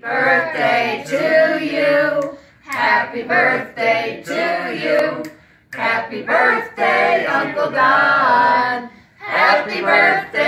Birthday to you. Happy birthday to you. Happy birthday, Uncle Don. Happy birthday